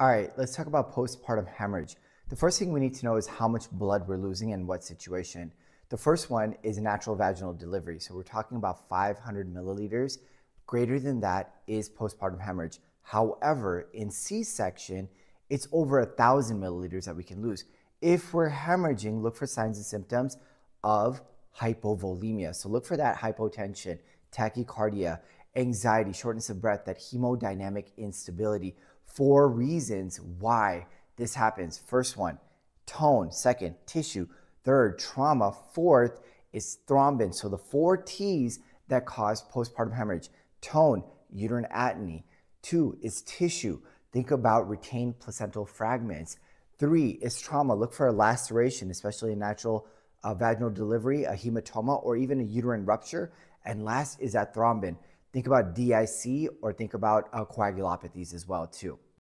All right, let's talk about postpartum hemorrhage. The first thing we need to know is how much blood we're losing and what situation. The first one is natural vaginal delivery. So we're talking about 500 milliliters. Greater than that is postpartum hemorrhage. However, in C section, it's over a thousand milliliters that we can lose. If we're hemorrhaging, look for signs and symptoms of hypovolemia. So look for that hypotension, tachycardia, anxiety, shortness of breath, that hemodynamic instability. Four reasons why this happens. First one, tone. Second, tissue. Third, trauma. Fourth is thrombin. So the four T's that cause postpartum hemorrhage. Tone, uterine atony. Two is tissue. Think about retained placental fragments. Three is trauma. Look for a laceration, especially a natural uh, vaginal delivery, a hematoma, or even a uterine rupture. And last is that thrombin. Think about DIC or think about uh, coagulopathies as well too.